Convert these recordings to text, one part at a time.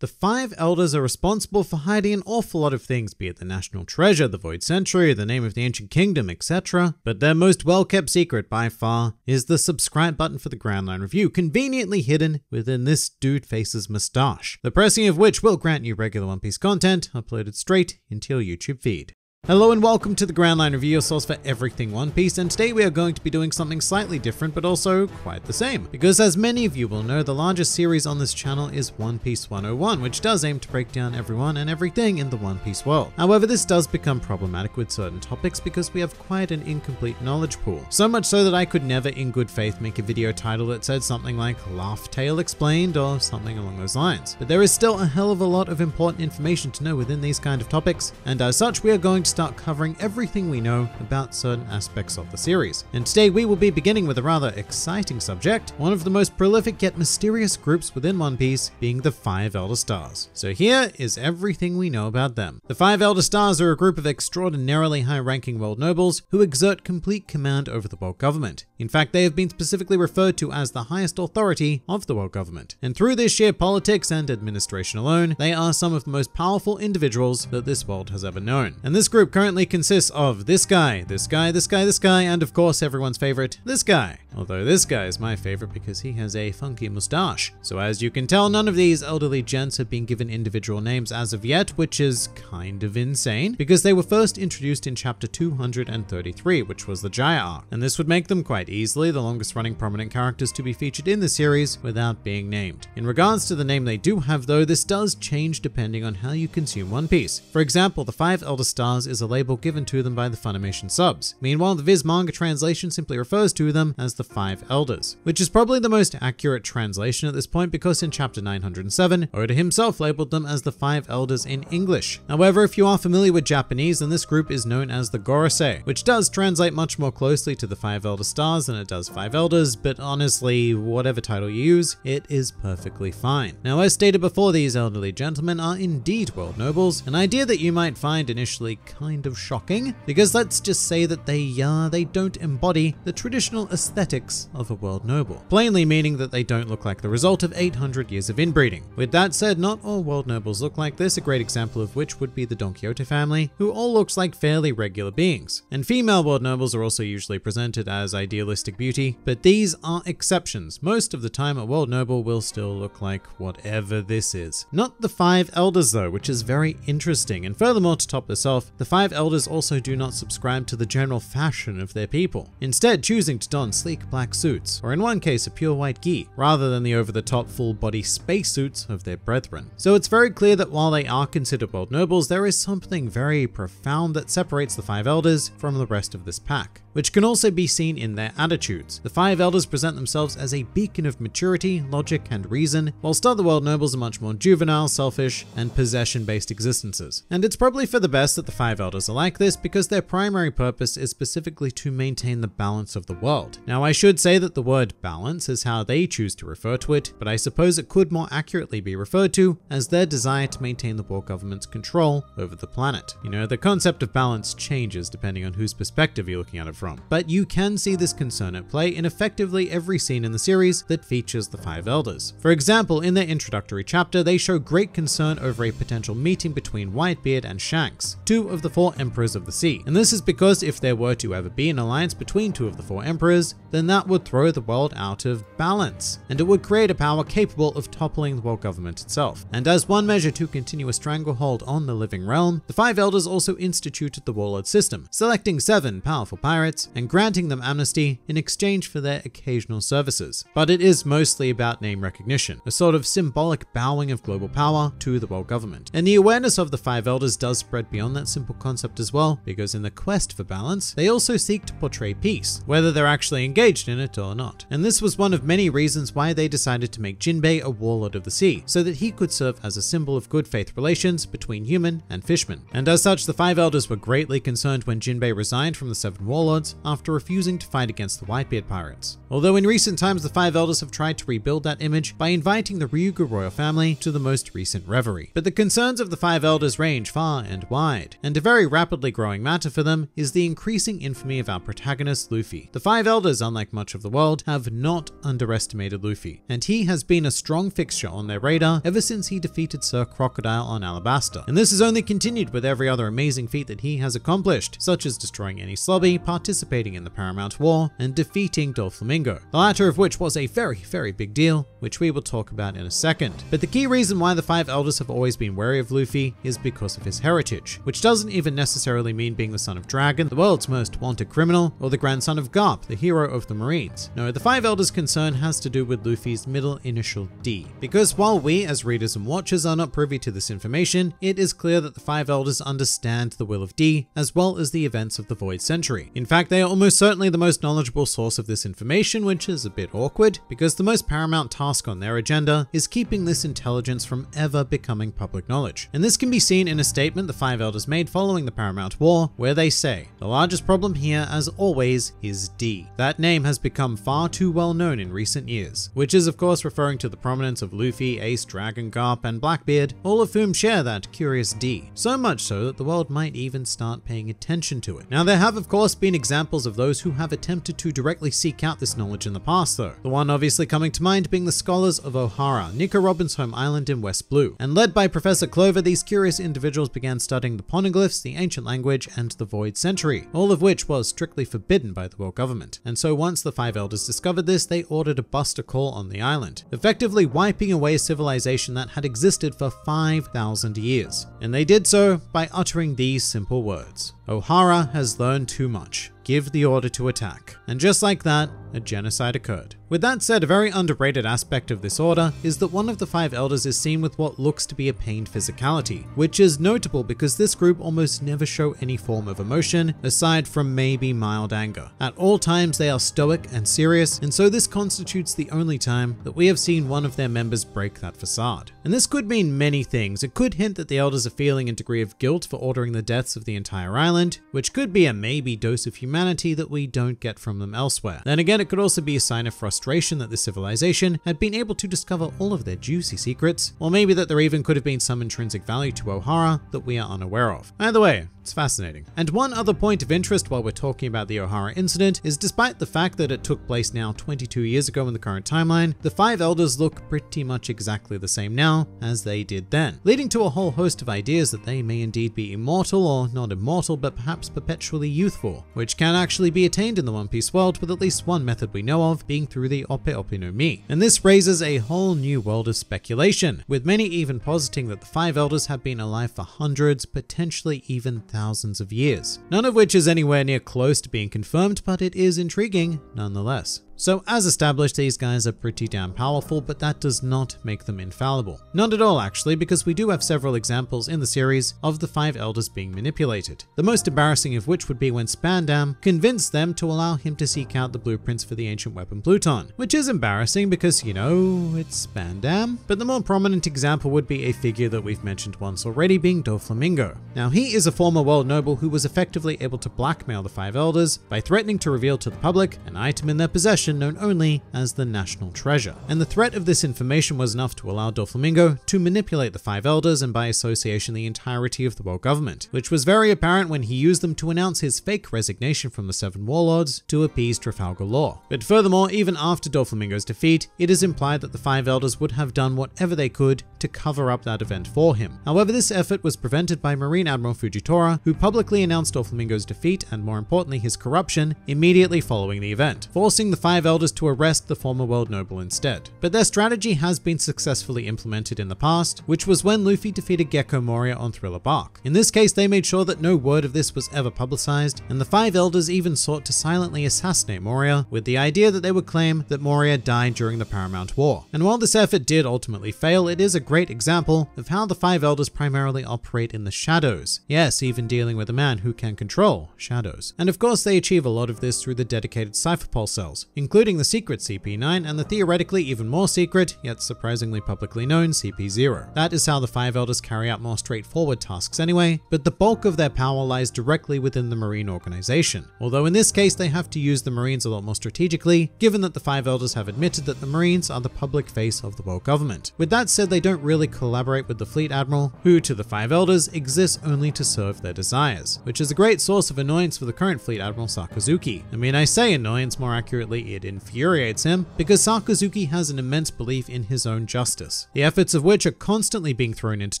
The Five Elders are responsible for hiding an awful lot of things, be it the national treasure, the Void Century, the name of the ancient kingdom, etc. But their most well kept secret by far is the subscribe button for the Grand Line Review, conveniently hidden within this dude face's mustache, the pressing of which will grant you regular One Piece content uploaded straight into your YouTube feed. Hello and welcome to the Grand Line Review, your source for everything One Piece, and today we are going to be doing something slightly different, but also quite the same. Because as many of you will know, the largest series on this channel is One Piece 101, which does aim to break down everyone and everything in the One Piece world. However, this does become problematic with certain topics because we have quite an incomplete knowledge pool. So much so that I could never in good faith make a video title that said something like Laugh Tale Explained or something along those lines. But there is still a hell of a lot of important information to know within these kind of topics, and as such we are going to start covering everything we know about certain aspects of the series. And today we will be beginning with a rather exciting subject, one of the most prolific yet mysterious groups within One Piece being the Five Elder Stars. So here is everything we know about them. The Five Elder Stars are a group of extraordinarily high-ranking world nobles who exert complete command over the world government. In fact, they have been specifically referred to as the highest authority of the world government. And through this sheer politics and administration alone, they are some of the most powerful individuals that this world has ever known. And this group currently consists of this guy, this guy, this guy, this guy, and of course everyone's favorite, this guy. Although this guy is my favorite because he has a funky mustache. So as you can tell, none of these elderly gents have been given individual names as of yet, which is kind of insane, because they were first introduced in chapter 233, which was the Jaya arc, and this would make them quite easily the longest running prominent characters to be featured in the series without being named. In regards to the name they do have though, this does change depending on how you consume One Piece. For example, the Five Elder Stars is a label given to them by the Funimation subs. Meanwhile, the Viz manga translation simply refers to them as the Five Elders, which is probably the most accurate translation at this point because in chapter 907, Oda himself labeled them as the Five Elders in English. However, if you are familiar with Japanese, then this group is known as the Gorosei, which does translate much more closely to the Five Elder Stars than it does Five Elders, but honestly, whatever title you use, it is perfectly fine. Now, as stated before, these elderly gentlemen are indeed world nobles, an idea that you might find initially kind of shocking, because let's just say that they, uh, they don't embody the traditional aesthetics of a world noble, plainly meaning that they don't look like the result of 800 years of inbreeding. With that said, not all world nobles look like this, a great example of which would be the Don Quixote family, who all looks like fairly regular beings. And female world nobles are also usually presented as idealistic beauty, but these are exceptions. Most of the time, a world noble will still look like whatever this is. Not the five elders though, which is very interesting. And furthermore, to top this off, the five elders also do not subscribe to the general fashion of their people, instead choosing to don sleek black suits, or in one case a pure white gi, rather than the over-the-top full-body spacesuits of their brethren. So it's very clear that while they are considered world nobles, there is something very profound that separates the five elders from the rest of this pack which can also be seen in their attitudes. The Five Elders present themselves as a beacon of maturity, logic, and reason, whilst other world nobles are much more juvenile, selfish, and possession-based existences. And it's probably for the best that the Five Elders are like this because their primary purpose is specifically to maintain the balance of the world. Now I should say that the word balance is how they choose to refer to it, but I suppose it could more accurately be referred to as their desire to maintain the world government's control over the planet. You know, the concept of balance changes depending on whose perspective you're looking at it from. But you can see this concern at play in effectively every scene in the series that features the Five Elders. For example, in their introductory chapter, they show great concern over a potential meeting between Whitebeard and Shanks, two of the four Emperors of the Sea. And this is because if there were to ever be an alliance between two of the four Emperors, then that would throw the world out of balance, and it would create a power capable of toppling the world government itself. And as one measure to continue a stranglehold on the living realm, the Five Elders also instituted the Warlord system, selecting seven powerful pirates and granting them amnesty in exchange for their occasional services. But it is mostly about name recognition, a sort of symbolic bowing of global power to the world government. And the awareness of the Five Elders does spread beyond that simple concept as well, because in the quest for balance, they also seek to portray peace, whether they're actually engaged in it or not. And this was one of many reasons why they decided to make Jinbei a warlord of the sea, so that he could serve as a symbol of good faith relations between human and fishmen. And as such, the Five Elders were greatly concerned when Jinbei resigned from the Seven Warlords after refusing to fight against the Whitebeard pirates. Although in recent times the Five Elders have tried to rebuild that image by inviting the Ryugu royal family to the most recent reverie. But the concerns of the Five Elders range far and wide, and very rapidly growing matter for them is the increasing infamy of our protagonist Luffy. The Five Elders, unlike much of the world, have not underestimated Luffy, and he has been a strong fixture on their radar ever since he defeated Sir Crocodile on Alabasta. And this has only continued with every other amazing feat that he has accomplished, such as destroying Enies Lobby, participating in the Paramount War, and defeating Doflamingo, the latter of which was a very, very big deal, which we will talk about in a second. But the key reason why the Five Elders have always been wary of Luffy is because of his heritage, which doesn't even necessarily mean being the son of Dragon, the world's most wanted criminal, or the grandson of Garp, the hero of the Marines. No, the Five Elders concern has to do with Luffy's middle initial D. Because while we, as readers and watchers, are not privy to this information, it is clear that the Five Elders understand the will of D, as well as the events of the Void Century. In fact, they are almost certainly the most knowledgeable source of this information, which is a bit awkward, because the most paramount task on their agenda is keeping this intelligence from ever becoming public knowledge. And this can be seen in a statement the Five Elders made following the Paramount War, where they say, The largest problem here, as always, is D. That name has become far too well known in recent years, which is of course referring to the prominence of Luffy, Ace, Dragon, Garp, and Blackbeard, all of whom share that curious D. So much so that the world might even start paying attention to it. Now there have of course been examples of those who have attempted to directly seek out this knowledge in the past though. The one obviously coming to mind being the scholars of Ohara, Nico Robin's home island in West Blue. And led by Professor Clover, these curious individuals began studying the poneglyphs, the ancient language, and the Void Century, all of which was strictly forbidden by the world government. And so once the Five Elders discovered this, they ordered a buster call on the island, effectively wiping away civilization that had existed for 5,000 years. And they did so by uttering these simple words. Ohara has learned too much. Give the order to attack. And just like that, a genocide occurred. With that said, a very underrated aspect of this order is that one of the five elders is seen with what looks to be a pained physicality, which is notable because this group almost never show any form of emotion, aside from maybe mild anger. At all times they are stoic and serious, and so this constitutes the only time that we have seen one of their members break that facade. And this could mean many things. It could hint that the elders are feeling a degree of guilt for ordering the deaths of the entire island, which could be a maybe dose of humanity that we don't get from them elsewhere. Then again, it could also be a sign of frustration that the civilization had been able to discover all of their juicy secrets, or maybe that there even could have been some intrinsic value to Ohara that we are unaware of. Either way, it's fascinating. And one other point of interest while we're talking about the Ohara incident is despite the fact that it took place now 22 years ago in the current timeline, the five elders look pretty much exactly the same now as they did then, leading to a whole host of ideas that they may indeed be immortal or not immortal but perhaps perpetually youthful, which can actually be attained in the One Piece world with at least one method we know of being through the Ope Ope no Mi. And this raises a whole new world of speculation, with many even positing that the five elders have been alive for hundreds, potentially even thousands thousands of years. None of which is anywhere near close to being confirmed, but it is intriguing nonetheless. So as established, these guys are pretty damn powerful, but that does not make them infallible. Not at all actually, because we do have several examples in the series of the five elders being manipulated. The most embarrassing of which would be when Spandam convinced them to allow him to seek out the blueprints for the ancient weapon Pluton, which is embarrassing because, you know, it's Spandam. But the more prominent example would be a figure that we've mentioned once already being Doflamingo. Now he is a former world noble who was effectively able to blackmail the five elders by threatening to reveal to the public an item in their possession known only as the National Treasure. And the threat of this information was enough to allow Doflamingo to manipulate the Five Elders and by association the entirety of the world government, which was very apparent when he used them to announce his fake resignation from the Seven Warlords to appease Trafalgar Law. But furthermore, even after Doflamingo's defeat, it is implied that the Five Elders would have done whatever they could to cover up that event for him. However, this effort was prevented by Marine Admiral Fujitora, who publicly announced Doflamingo's defeat and more importantly his corruption immediately following the event, forcing the Five five elders to arrest the former world noble instead. But their strategy has been successfully implemented in the past, which was when Luffy defeated Gecko Moria on Thriller Bark. In this case, they made sure that no word of this was ever publicized, and the five elders even sought to silently assassinate Moria, with the idea that they would claim that Moria died during the Paramount War. And while this effort did ultimately fail, it is a great example of how the five elders primarily operate in the shadows. Yes, even dealing with a man who can control shadows. And of course, they achieve a lot of this through the dedicated Cipher Pol cells, including the secret CP9 and the theoretically even more secret, yet surprisingly publicly known CP0. That is how the Five Elders carry out more straightforward tasks anyway, but the bulk of their power lies directly within the Marine organization. Although in this case they have to use the Marines a lot more strategically, given that the Five Elders have admitted that the Marines are the public face of the world government. With that said, they don't really collaborate with the Fleet Admiral, who to the Five Elders exists only to serve their desires, which is a great source of annoyance for the current Fleet Admiral Sakazuki. I mean, I say annoyance, more accurately it infuriates him, because Sakazuki has an immense belief in his own justice, the efforts of which are constantly being thrown into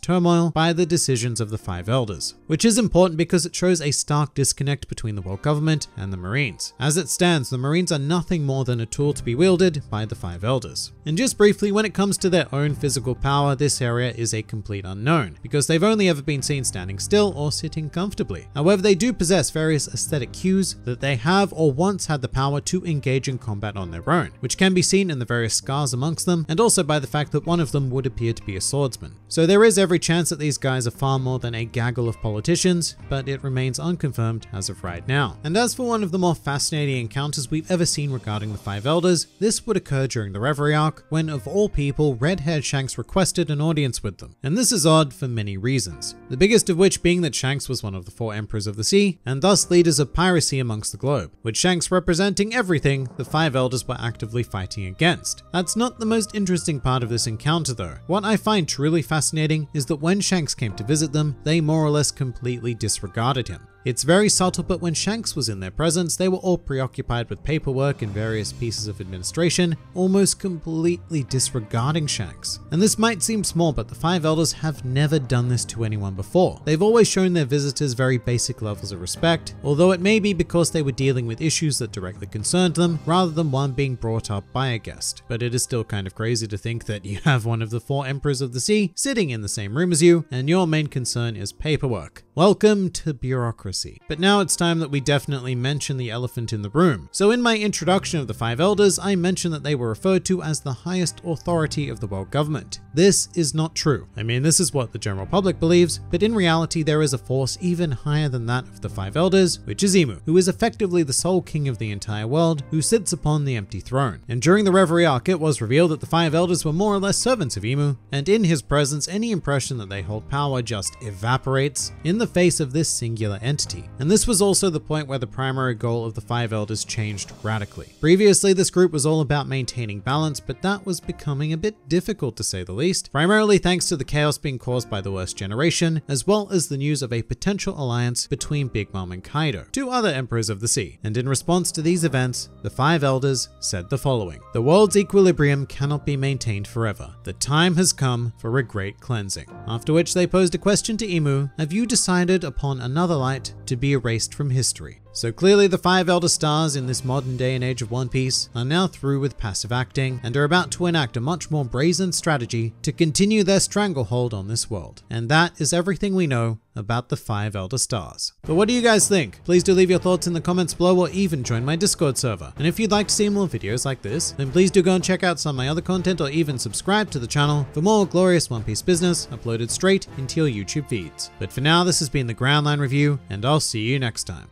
turmoil by the decisions of the Five Elders, which is important because it shows a stark disconnect between the world government and the Marines. As it stands, the Marines are nothing more than a tool to be wielded by the Five Elders. And just briefly, when it comes to their own physical power, this area is a complete unknown, because they've only ever been seen standing still or sitting comfortably. However, they do possess various aesthetic cues that they have or once had the power to engage in combat on their own, which can be seen in the various scars amongst them, and also by the fact that one of them would appear to be a swordsman. So there is every chance that these guys are far more than a gaggle of politicians, but it remains unconfirmed as of right now. And as for one of the more fascinating encounters we've ever seen regarding the Five Elders, this would occur during the Reverie arc, when of all people, red-haired Shanks requested an audience with them. And this is odd for many reasons. The biggest of which being that Shanks was one of the four Emperors of the Sea, and thus leaders of piracy amongst the globe, with Shanks representing everything the Five Elders were actively fighting against. That's not the most interesting part of this encounter though. What I find truly fascinating is that when Shanks came to visit them, they more or less completely disregarded him. It's very subtle, but when Shanks was in their presence, they were all preoccupied with paperwork and various pieces of administration, almost completely disregarding Shanks. And this might seem small, but the Five Elders have never done this to anyone before. They've always shown their visitors very basic levels of respect, although it may be because they were dealing with issues that directly concerned them, rather than one being brought up by a guest. But it is still kind of crazy to think that you have one of the four Emperors of the Sea sitting in the same room as you, and your main concern is paperwork. Welcome to bureaucracy. But now it's time that we definitely mention the elephant in the room. So in my introduction of the Five Elders, I mentioned that they were referred to as the highest authority of the world government. This is not true. I mean, this is what the general public believes, but in reality, there is a force even higher than that of the Five Elders, which is Imu, who is effectively the sole king of the entire world, who sits upon the empty throne. And during the Reverie arc, it was revealed that the Five Elders were more or less servants of Imu, and in his presence, any impression that they hold power just evaporates in the face of this singular entity. And this was also the point where the primary goal of the Five Elders changed radically. Previously, this group was all about maintaining balance, but that was becoming a bit difficult to say the least, primarily thanks to the chaos being caused by the worst generation, as well as the news of a potential alliance between Big Mom and Kaido, two other emperors of the sea. And in response to these events, the Five Elders said the following The world's equilibrium cannot be maintained forever. The time has come for a great cleansing. After which they posed a question to Imu Have you decided upon another light to be erased from history? So clearly the five elder stars in this modern day and age of One Piece are now through with passive acting and are about to enact a much more brazen strategy to continue their stranglehold on this world. And that is everything we know about the five elder stars. But what do you guys think? Please do leave your thoughts in the comments below or even join my Discord server. And if you'd like to see more videos like this, then please do go and check out some of my other content or even subscribe to the channel for more glorious One Piece business uploaded straight into your YouTube feeds. But for now, this has been the Grand Line Review, and I'll see you next time.